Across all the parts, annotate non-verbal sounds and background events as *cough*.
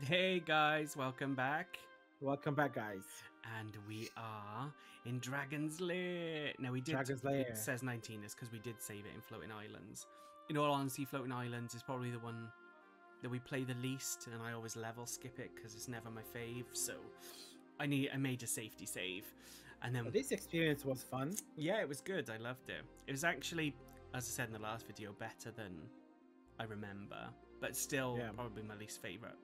Hey guys, welcome back. Welcome back, guys. And we are in Dragon's Lair. Now we did. Dragon's Lair. It says 19 is because we did save it in Floating Islands. In all honesty, Floating Islands is probably the one that we play the least, and I always level skip it because it's never my fave. So I need a major safety save. And then Well, this experience was fun. yeah, it was good. I loved it. It was actually, as I said in the last video, better than I remember, but still Yeah. probably my least favorite.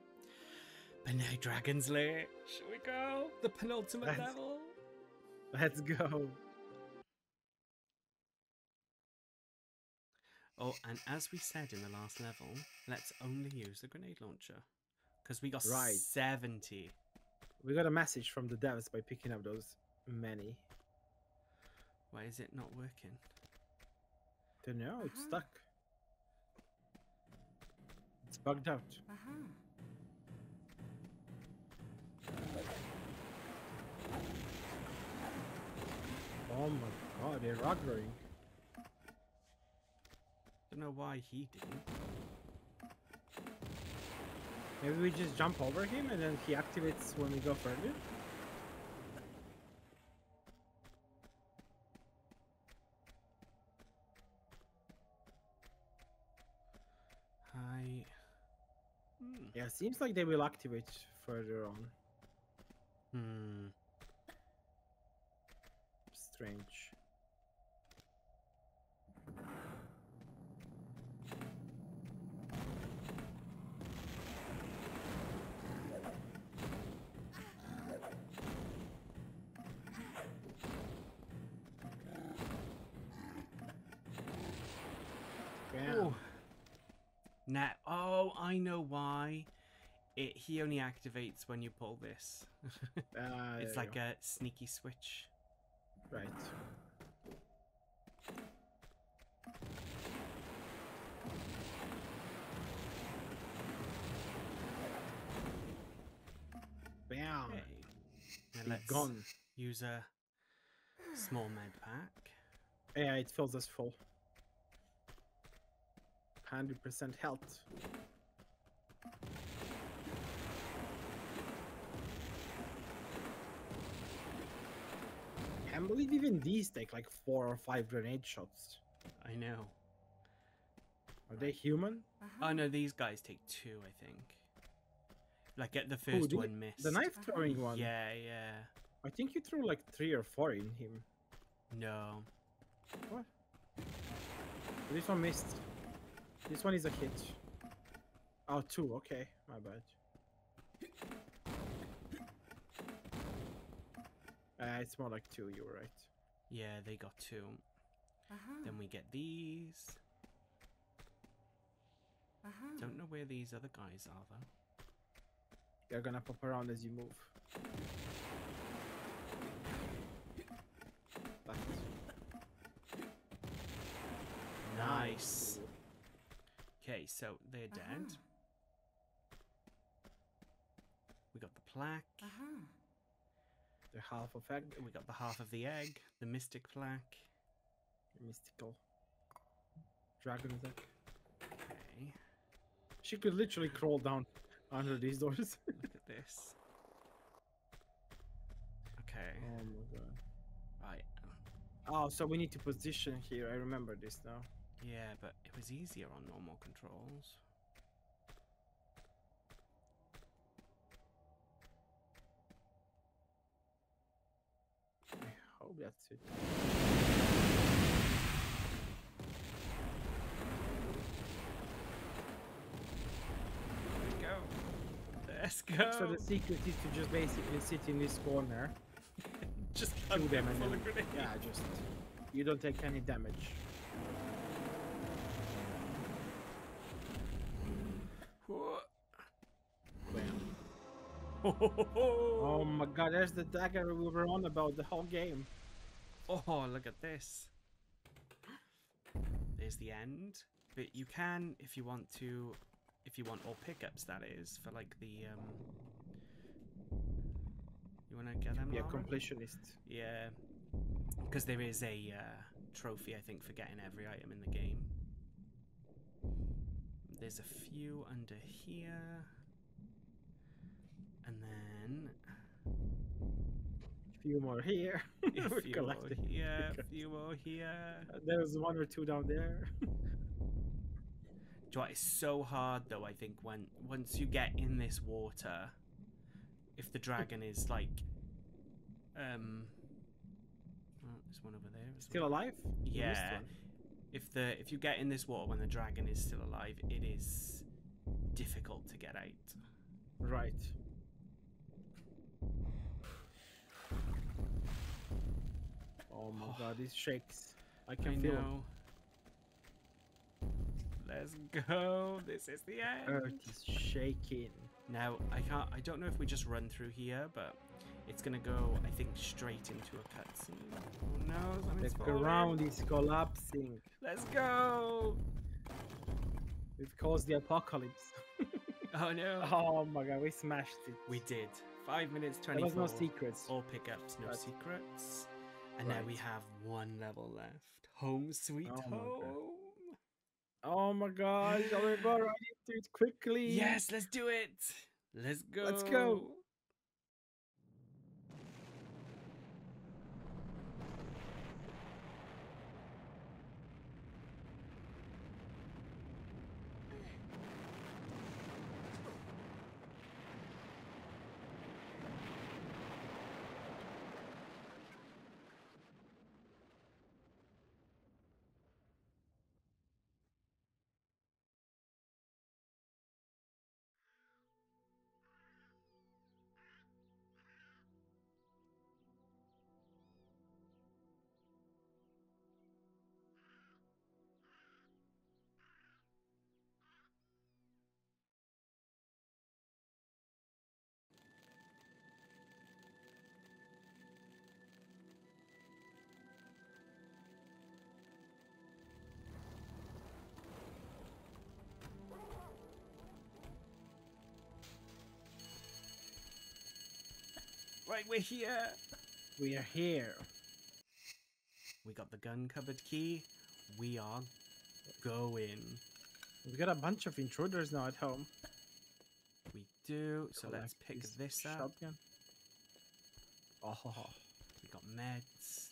But now Dragon's Lair. Shall we go? The penultimate Let's- level. Let's go. Oh, and as we said in the last level, let's only use the grenade launcher because we got Right. 70. We got a message from the devs by picking up those many. Why is it not working? Don't know, it's Uh-huh. stuck. It's bugged out. Uh-huh. Oh my god, they're aggroing. Don't know why he didn't. Maybe we just jump over him and then he activates when we go further? I. Hmm. Yeah, seems like they will activate further on. Hmm. Strange. Oh. Now, oh, I know why. It he only activates when you pull this. *laughs* Ah, it's like go. a sneaky switch. Right. Bam. Now Be let's gone. use a small med pack. Yeah, it fills us full. 100% health. Can't believe even these take like four or five grenade shots. I know. Are they human? Uh-huh. Oh no, these guys take two, I think. Like at the first the- one missed. The knife throwing one. Yeah, yeah. I think you threw like three or four in him. No. What? This one missed. This one is a hit. Oh, two. Okay, my bad. Uh, it's more like two. You were right. Yeah, they got two. Uh-huh. Then we get these. Uh-huh. Don't know where these other guys are though. They're gonna pop around as you move. That. Nice. Okay, so they're dead. Uh-huh. We got the plaque. Uh-huh. The half of egg. We got the half of the egg. The mystic plaque. Mystical. Dragon's egg. Okay. She could literally crawl down under these doors. *laughs* Look at this. Okay. oh my god. Right. Oh, so we need to position here. I remember this now. Yeah, but it was easier on normal controls. Hope that's it. Let's go. Let's go. So the secret is to just basically sit in this corner, *laughs* Just kill kill them, and then, yeah, just you don't take any damage. Oh *laughs* Oh, my god, there's the dagger we were on about the whole game. Oh, look at this. There's the end. But you can, if you want to, if you want all pickups, that is, for like the, um... You want to get them, Yeah, Laura? completionist. Yeah. Because there is a uh, trophy, I think, for getting every item in the game. There's a few under here. Few more here. *laughs* We're collecting were here, because- you were here. There's one or two down there. Do you know what, it's so hard though. I think when once you get in this water, if the dragon is like, um, oh, there's one over there. Still well. alive? Yeah. If the if you get in this water when the dragon is still alive, it is difficult to get out. Right. Oh my *sighs* god, this shakes. I I can feel it. know. Let's go. This is the end. Earth is shaking. Now I can't. I don't know if we just run through here, but it's gonna go. I think straight into a cutscene. Oh no! The Something's falling. ground is collapsing. Let's go. We've caused the apocalypse. *laughs* Oh no. *laughs* Oh my god, we smashed it. We did. Five minutes There was no secrets. All pickups, no secrets. And now we have one level left. Home sweet Oh my God. home. Oh my oh god, we go right into it quickly? Yes, let's do it. Let's go. Let's go. Right, we're here. We are here. We got the gun cupboard key. We are going. We've got a bunch of intruders now at home. We do. So let's pick this this up. Shotgun. Oh, We got meds.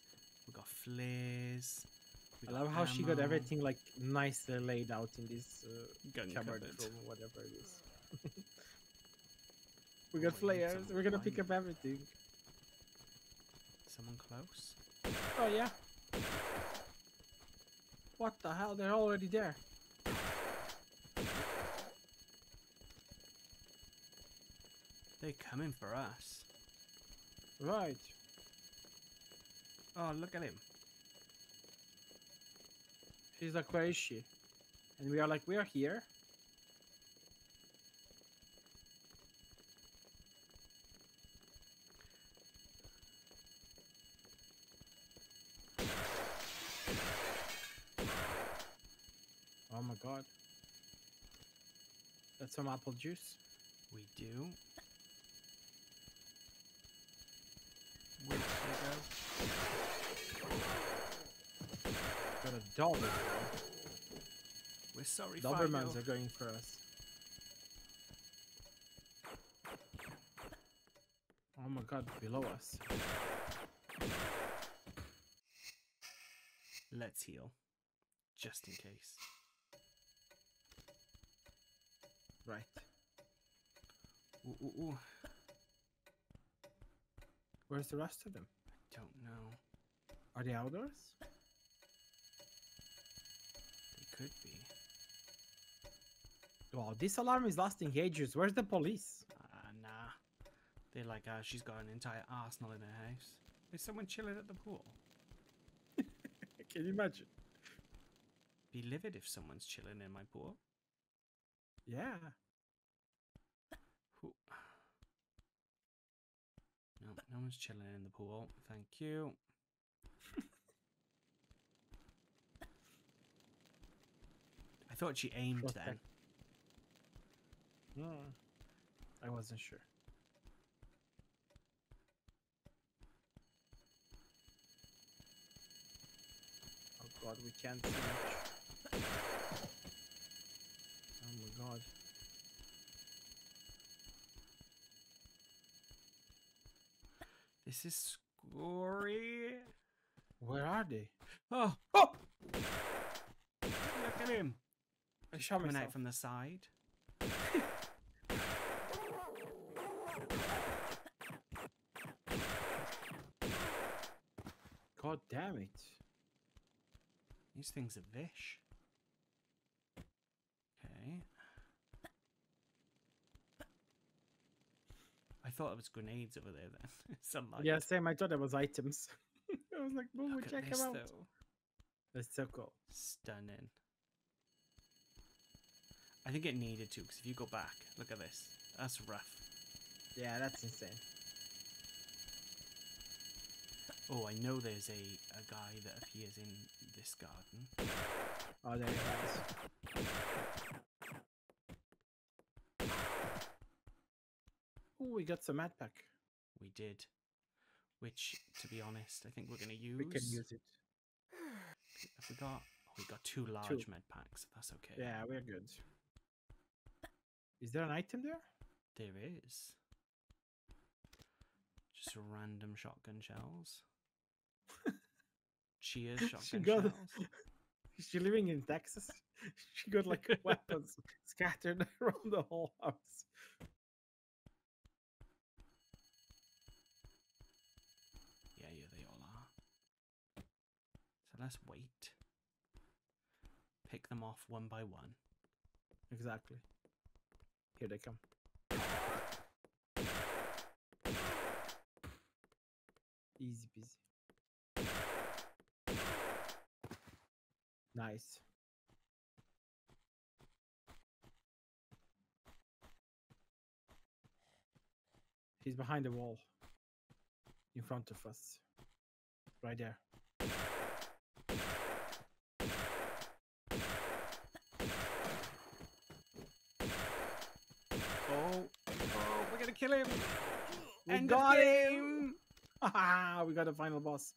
We got flares. We I got love how she got everything like nicely laid out in this uh, Gun cupboard cupboard. room, whatever it is. *laughs* we got flares. We're gonna pick up everything. Someone close. Oh yeah. What the hell? They're already there. They're coming for us. Right. Oh, look at him. She's like, where is she? And we are like, we are here. God. That's some apple juice. We do. Where'd she go? Got a well. We're sorry, Dobermans Fido. are going for us. Oh my god, below us. Let's heal. Just in case. Right. Ooh, ooh, ooh. Where's the rest of them? I don't know. Are they outdoors? They could be. Wow, this alarm is lasting ages. Where's the police? Ah, nah. They're like, uh, she's got an entire arsenal in her house. Is someone chilling at the pool? *laughs* Can you imagine? Be livid if someone's chilling in my pool. Yeah. No, no one's chilling in the pool. Thank you. I thought she aimed Shot then. back. Hmm. I wasn't sure. Oh god, we can't see much. Oh my god. This is Gory. Where are they? Oh, Oh! look at him. I shot Coming myself. out from the side. God damn it. These things are vish. Okay. I thought it was grenades over there then. *laughs* Some light. Yeah, same. I thought it was items. *laughs* I was like, boom, at check them out. though. That's so cool. Stunning. I think it needed to, because if you go back, look at this. That's rough. Yeah, that's insane. Oh, I know there's a, a guy that appears in this garden. Oh, there it is. Oh, we got some ad pack. We did. Which, to be honest, I think we're going to use. We can use it. Have we got? Oh, we got two large med packs. That's okay. Yeah, we're good. Is there an item there? There is. Just random shotgun shells. *laughs* Cheers, She shotgun got- shells. *laughs* Is she living in Texas? *laughs* She got like weapons scattered around the whole house. Yeah, yeah, they all are. Let's wait. Pick them off one by one. Exactly. Here they come. Easy peasy. Nice. He's behind the wall. In front of us. Right there. Oh, oh, we're gonna kill him. We End got him! Ah, we got the final boss.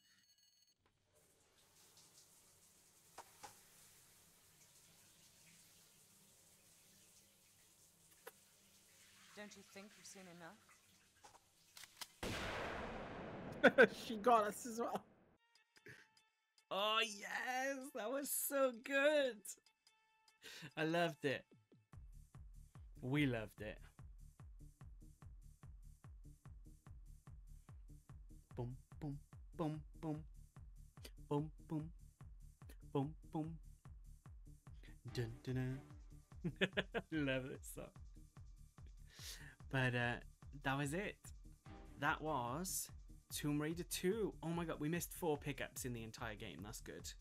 Don't you think you've seen enough? *laughs* she got us as well. Oh yes, that was so good. I loved it. We loved it. This song. But uh, that was it. That was Tomb Raider 2. Oh my god, we missed four pickups in the entire game. That's good.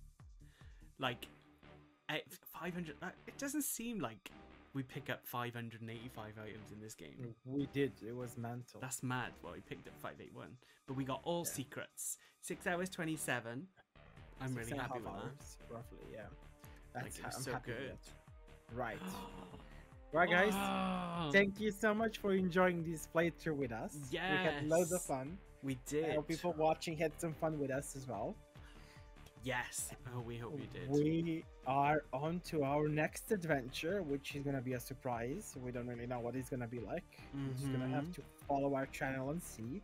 Like, eh, 500. uh, It doesn't seem like we pick up 585 items in this game. We did. It was mental. That's mad. Well, we picked up 581. But we got all Yeah. secrets. 6 hours 27. I'm Six really happy with that. Roughly, yeah. That's ha- I'm so happy good. Right. *gasps* *gasps* *laughs* Right, guys. Thank you so much for enjoying this playthrough with us. Yes. We had loads of fun. we did. I hope people watching had some fun with us as well. Yes. Oh, we hope you did. We are on to our next adventure, which is gonna be a surprise. We don't really know what it's gonna be like. We're just gonna have Mhm. to follow our channel and see.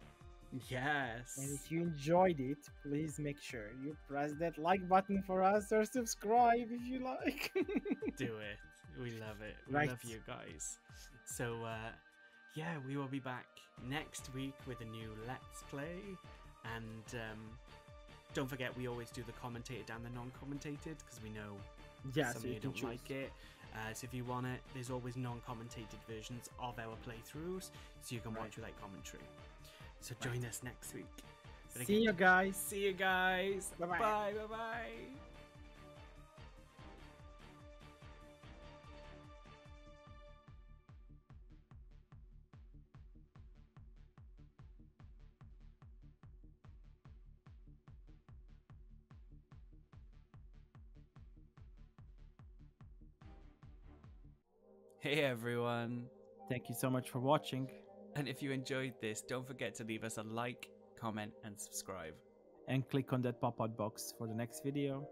Yes. And if you enjoyed it, please make sure you press that like button for us or subscribe if you like. *laughs* do it. We love it. We Right. love you guys. So uh yeah, we will be back next week with a new Let's Play. And um don't forget we always do the commentated and the non-commentated because we know yeah, some so of you you don't choose. like it. Uh, so if you want it, there's always non-commentated versions of our playthroughs, so you can Right. watch without commentary. So Right. join us next week. But See again- you guys. See you guys. Bye-bye. Bye. Bye. Bye. Hey everyone. Thank you so much for watching. And if you enjoyed this, don't forget to leave us a like, comment, and subscribe. And click on that pop-out box for the next video.